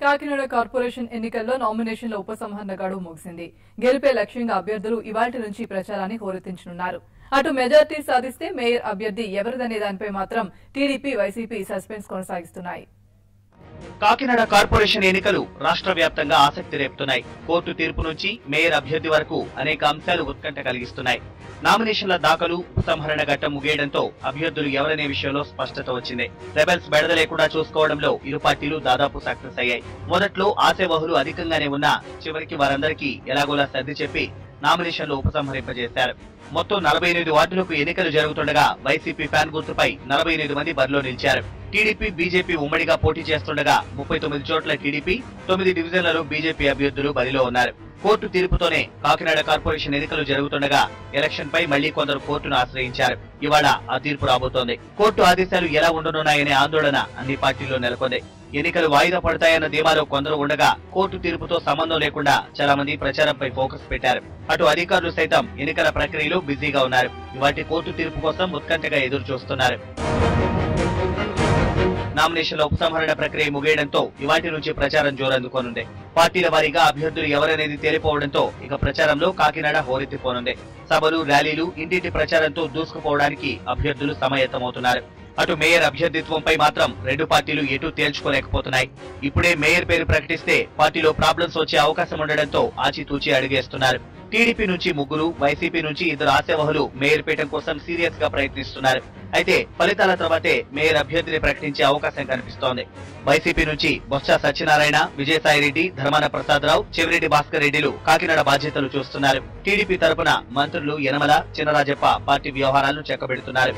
Kakinada corporation ఎన్నికల్లో నామినేషన్ల ఉపసంహరణ గడువు ముగిసింది. గెలిపే లక్ష్యంగా అభ్యర్థులు ఇవాటి నుంచి ప్రచారాన్ని హోరెత్తించనున్నారు. అటు మెజార్టీ సాధిస్తే మేయర్ అభ్యర్థి ఎవరిదనే దానిపై మాత్రం టీడీపీ వైసీపీ సస్పెన్స్ కొనసాగిస్తున్నాయి. కాకినాడ కార్పొరేషన్ ఎన్నికలు రాష్ట్ర వ్యాప్తంగా ఆసక్తి రేపుతున్నాయి. కోర్టు తీర్పు నుంచి మేయర్ అభ్యర్థి వరకు అనేక అంశాలు ఉత్కంఠ కలిగిస్తున్నాయి. నామినేషన్ల దాఖలు ఉపసంహరణ ఘట్టం ముగియడంతో అభ్యర్థులు ఎవరనే విషయంలో స్పష్టత వచ్చింది. రెబెల్స్ బెడద లేకుండా చూసుకోవడంలో ఇరు పార్టీలు దాదాపు సక్సెస్ అయ్యాయి. మొదట్లో ఆశావహులు అధికంగానే ఉన్నా చివరికి వారందరికీ ఎలాగోలా సర్ది చెప్పి నామినేషన్లు ఉపసంహరింపజేశారు. మొత్తం నలభై ఎనిమిది వార్డులకు ఎన్నికలు జరుగుతుండగా వైసీపీ ఫ్యాన్ గుర్తుపై నలభై ఎనిమిది మంది బరిలో నిలిచారు. టీడీపీ బీజేపీ ఉమ్మడిగా పోటీ చేస్తుండగా ముప్పై తొమ్మిది చోట్ల టీడీపీ తొమ్మిది డివిజన్లలో బీజేపీ అభ్యర్థులు బరిలో ఉన్నారు. కోర్టు తీర్పుతోనే కాకినాడ కార్పొరేషన్ ఎన్నికలు జరుగుతుండగా ఎలక్షన్ పై మళ్ళీ కొందరు కోర్టును ఆశ్రయించారు. ఇవాళ ఆ తీర్పు రాబోతోంది. కోర్టు ఆదేశాలు ఎలా ఉండనున్నాయనే ఆందోళన అన్ని పార్టీల్లో నెలకొంది. ఎన్నికలు వాయిదా పడతాయన్న ధీమాలో కొందరు ఉండగా కోర్టు తీర్పుతో సంబంధం లేకుండా చాలా మంది ప్రచారంపై ఫోకస్ పెట్టారు. అటు అధికారులు సైతం ఎన్నికల ప్రక్రియలో బిజీగా ఉన్నారు. ఇవాటి కోర్టు తీర్పు కోసం ఉత్కంఠగా ఎదురు చూస్తున్నారు నామినేషన్ల ఉపసంహరణ ప్రక్రియ ముగియడంతో ఇవాటి నుంచి ప్రచారం జోరందుకోనుంది. పార్టీల వారీగా అభ్యర్థులు ఎవరనేది తేలిపోవడంతో ఇక ప్రచారంలో కాకినాడ హోరెత్తిపోనుంది. సభలు ర్యాలీలు ఇంటింటి ప్రచారంతో దూసుకుపోవడానికి అభ్యర్థులు సమాయత్తమవుతున్నారు. అటు మేయర్ అభ్యర్థిత్వంపై మాత్రం రెండు పార్టీలు ఎటు తేల్చుకోలేకపోతున్నాయి. ఇప్పుడే మేయర్ పేరు ప్రకటిస్తే పార్టీలో ప్రాబ్లమ్స్ వచ్చే అవకాశం ఉండడంతో ఆచితూచి అడిగేస్తున్నారు. టీడీపీ నుంచి ముగ్గురు వైసీపీ నుంచి ఇద్దరు ఆశావహులు మేయర్ పీఠం కోసం సీరియస్గా ప్రయత్నిస్తున్నారు. అయితే ఫలితాల తర్వాతే మేయర్ అభ్యర్థిని ప్రకటించే అవకాశం కనిపిస్తోంది. వైసీపీ నుంచి బొత్స సత్యనారాయణ విజయసాయిరెడ్డి ధర్మాన ప్రసాదరావు చెవిరెడ్డి భాస్కర్ రెడ్డిలు కాకినాడ బాధ్యతలు చూస్తున్నారు. టీడీపీ తరపున మంత్రులు యనమల చినరాజప్ప పార్టీ వ్యవహారాలను చెక్కబెడుతున్నారు.